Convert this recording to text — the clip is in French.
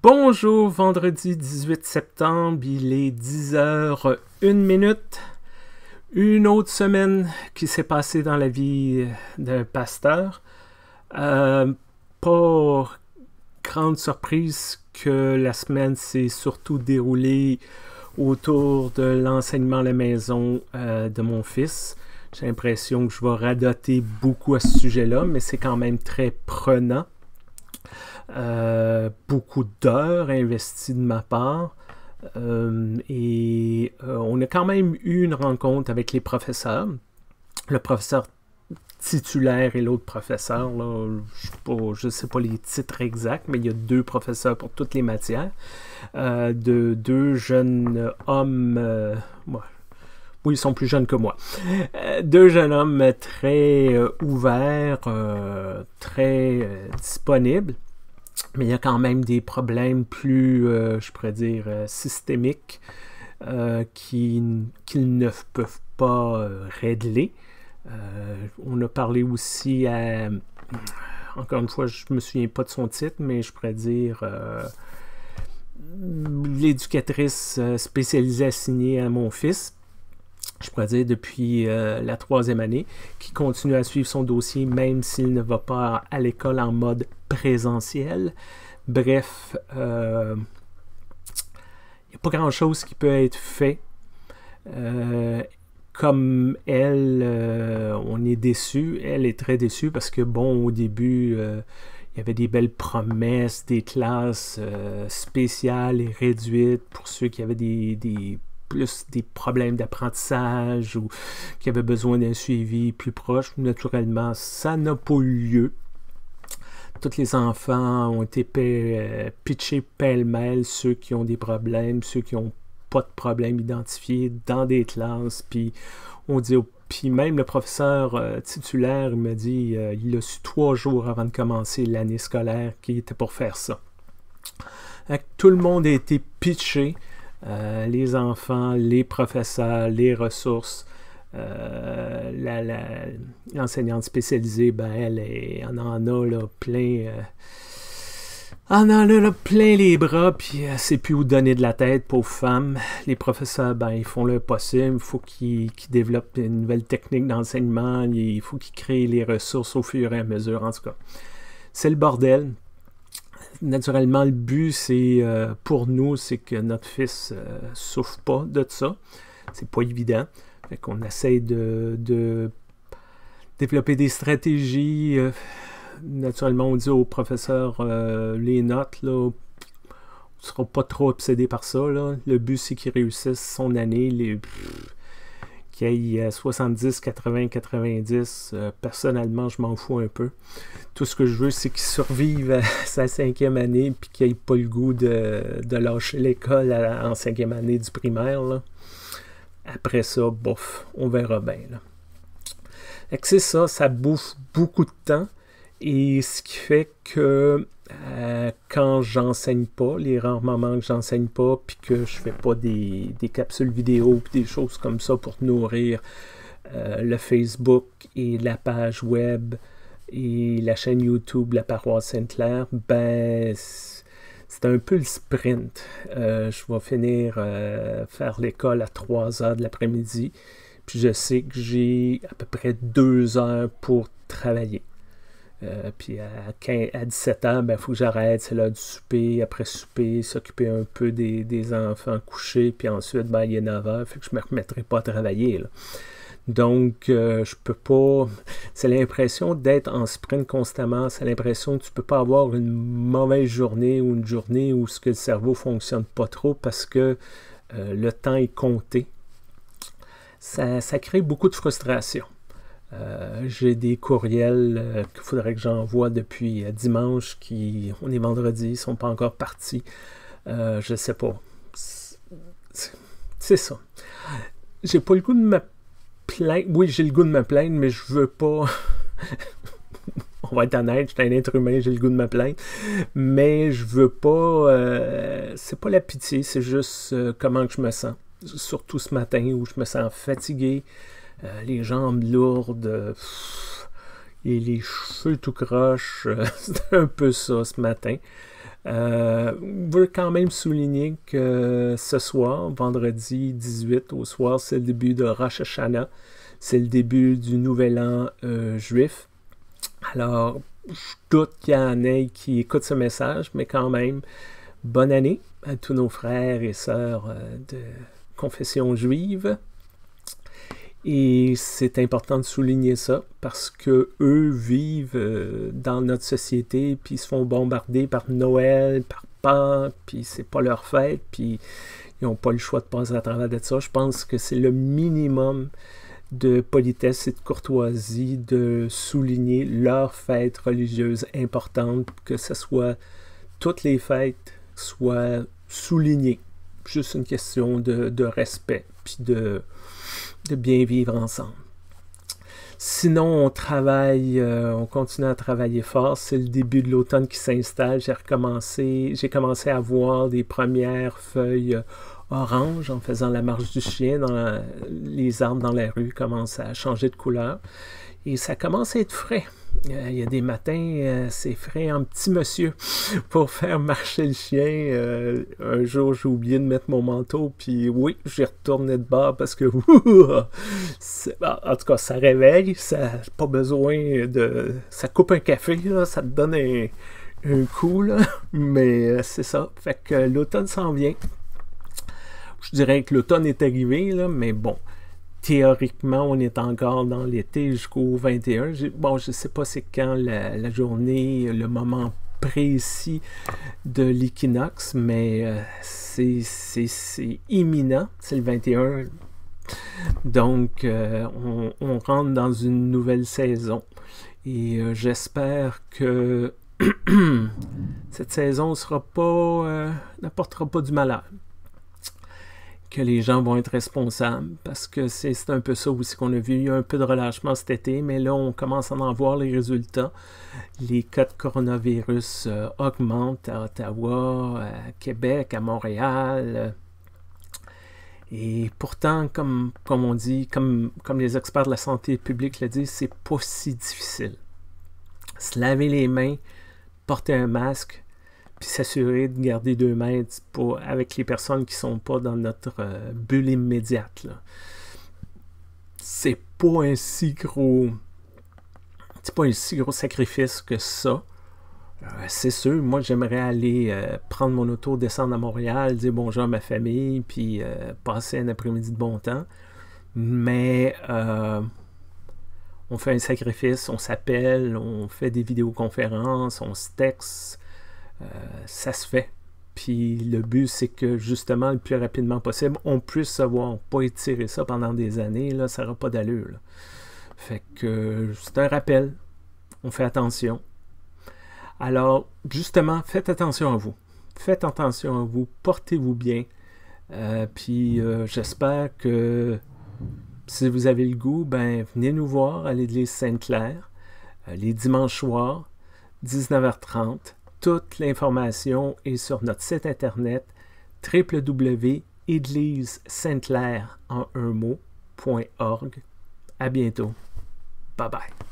Bonjour, vendredi 18 septembre, il est 10h, 1 minute. Une autre semaine qui s'est passée dans la vie d'un pasteur. Euh, pas grande surprise que la semaine s'est surtout déroulée autour de l'enseignement à la maison euh, de mon fils. J'ai l'impression que je vais radoter beaucoup à ce sujet-là, mais c'est quand même très prenant. Euh, beaucoup d'heures investies de ma part. Euh, et euh, on a quand même eu une rencontre avec les professeurs. Le professeur titulaire et l'autre professeur. je ne sais pas les titres exacts, mais il y a deux professeurs pour toutes les matières. de deux jeunes hommes. Oui, ils sont plus jeunes que moi. deux jeunes hommes très ouverts, très disponibles mais il y a quand même des problèmes plus, euh, je pourrais dire, euh, systémiques euh, qu'ils ne peuvent pas régler. on a parlé aussi à, encore une fois, je ne me souviens pas de son titre, mais je pourrais dire l'éducatrice spécialisée assignée à mon fils je pourrais dire depuis la troisième année, qui continue à suivre son dossier même s'il ne va pas à l'école en mode présentiel. Bref, il euh, n'y a pas grand-chose qui peut être fait. Euh, comme elle, euh, on est déçu. Elle est très déçue parce que, bon, au début, il y avait des belles promesses, des classes spéciales et réduites pour ceux qui avaient des, plus des problèmes d'apprentissage ou qui avaient besoin d'un suivi plus proche. Naturellement, ça n'a pas eu lieu tous les enfants ont été euh, pitchés pêle-mêle, ceux qui ont des problèmes, ceux qui n'ont pas de problème identifiés dans des classes. Puis on dit, même le professeur euh, titulaire me dit, euh, il a su trois jours avant de commencer l'année scolaire qu'il était pour faire ça. tout le monde a été pitché, les enfants, les professeurs, les ressources. Euh, l'enseignante spécialisée, ben, elle, en, en a là, plein. Euh, en a là, plein les bras, puis elle sait plus où donner de la tête, pauvre femme. Les professeurs, ben, ils font le possible. Il faut qu'ils développent une nouvelle technique d'enseignement. Il faut qu'ils créent les ressources au fur et à mesure. En tout cas, c'est le bordel. Naturellement, le but, c'est euh, pour nous, c'est que notre fils ne souffre pas de ça. C'est pas évident. Fait qu'on essaye de, développer des stratégies. Euh, naturellement, on dit au professeur euh, les notes, là, on ne sera pas trop obsédé par ça. Le but, c'est qu'il réussisse son année. Qu'il ait 70, 80, 90. personnellement, je m'en fous un peu. Tout ce que je veux, c'est qu'il survive sa cinquième année puis qu'il n'ait pas le goût de, lâcher l'école en cinquième année du primaire. Après ça, bof, on verra bien. C'est ça, ça bouffe beaucoup de temps. Et ce qui fait que euh, quand j'enseigne pas, les rares moments que j'enseigne pas, puis que je fais pas des, capsules vidéo, puis des choses comme ça pour nourrir euh, le Facebook et la page web et la chaîne YouTube La Paroisse Sainte-Claire, ben c'est un peu le sprint. Euh, je vais finir faire l'école à 3 heures de l'après-midi. Puis je sais que j'ai à peu près 2 heures pour travailler. Euh, puis à, 17 heures, il ben, faut que j'arrête, c'est l'heure du souper. Après souper, s'occuper un peu des, enfants couchés. Puis ensuite, ben, il est 9 heures, fait que je ne me remettrai pas à travailler. Là. Donc, euh, je peux pas. C'est l'impression d'être en sprint constamment. C'est l'impression que tu peux pas avoir une mauvaise journée ou une journée où ce que le cerveau fonctionne pas trop parce que euh, le temps est compté. Ça, crée beaucoup de frustration. Euh, j'ai des courriels qu'il faudrait que j'envoie depuis dimanche qui, on est vendredi, ils sont pas encore partis. je sais pas. C'est ça. J'ai pas le coup de me oui, j'ai le goût de me plaindre, mais je veux pas. On va être honnête, je suis un être humain, j'ai le goût de me plaindre. Mais je veux pas. Euh, c'est pas la pitié, c'est juste euh, comment que je me sens. Surtout ce matin où je me sens fatigué, euh, les jambes lourdes, et les cheveux tout croche. c'est un peu ça ce matin. Euh, je veux quand même souligner que ce soir, vendredi 18 au soir, c'est le début de Rosh Hashanah. C'est le début du nouvel an euh, juif. Alors, je doute qu'il y en ait qui écoutent ce message, mais quand même, bonne année à tous nos frères et sœurs euh, de confession juive. Et c'est important de souligner ça parce que eux vivent euh, dans notre société, puis ils se font bombarder par Noël, par Pâques, puis c'est pas leur fête, puis ils n'ont pas le choix de passer à travers de ça. Je pense que c'est le minimum de politesse et de courtoisie de souligner leurs fêtes religieuses importantes, que ce soit toutes les fêtes soient soulignées. Juste une question de, de respect, puis de, de bien vivre ensemble. Sinon, on travaille, euh, on continue à travailler fort. C'est le début de l'automne qui s'installe. J'ai recommencé, j'ai commencé à voir des premières feuilles euh, oranges en faisant la marche du chien. Les arbres dans la rue commencent à changer de couleur. Et ça commence à être frais. Euh, il y a des matins, euh, c'est frais en petit monsieur pour faire marcher le chien. Euh, un jour, j'ai oublié de mettre mon manteau, puis oui, j'ai retourné de bord parce que, en tout cas, ça réveille, ça pas besoin de. Ça coupe un café, ça te donne un, coup, mais c'est ça. Fait que l'automne s'en vient. Je dirais que l'automne est arrivé, là, mais bon, théoriquement, on est encore dans l'été jusqu'au 21. Bon, je ne sais pas c'est quand la, journée, le moment précis de l'équinoxe, mais euh, c'est imminent, c'est le 21. Donc, euh, on, rentre dans une nouvelle saison. Et euh, j'espère que cette saison sera pas n'apportera pas du malheur que les gens vont être responsables parce que c'est un peu ça aussi qu'on a vu. Il y a un peu de relâchement cet été, mais là, on commence à en voir les résultats. Les cas de coronavirus euh, augmentent à Ottawa, à Québec, à Montréal. Et pourtant, comme, on dit, comme, comme les experts de la santé publique le disent, c'est pas si difficile. Se laver les mains, porter un masque, puis s'assurer de garder deux mètres pour, avec les personnes qui ne sont pas dans notre euh, bulle immédiate. C'est pas un si gros. C'est pas un si gros sacrifice que ça. Euh, c'est sûr, moi j'aimerais aller euh, prendre mon auto, descendre à Montréal, dire bonjour à ma famille, puis passer un après-midi de bon temps. Mais on fait un sacrifice, on s'appelle, on fait des vidéoconférences, on se texte, ça se fait. Puis le but, c'est que justement, le plus rapidement possible, on puisse savoir pas étirer ça pendant des années, là, ça n'aura pas d'allure. Fait que c'est un rappel. On fait attention. Alors, justement, faites attention à vous. Faites attention à vous. Portez-vous bien. Euh, puis euh, j'espère que si vous avez le goût, ben venez nous voir à l'église Sainte-Claire les dimanches soirs, 19h30. Toute l'information est sur notre site internet www.église en un mot.org. À bientôt. Bye bye.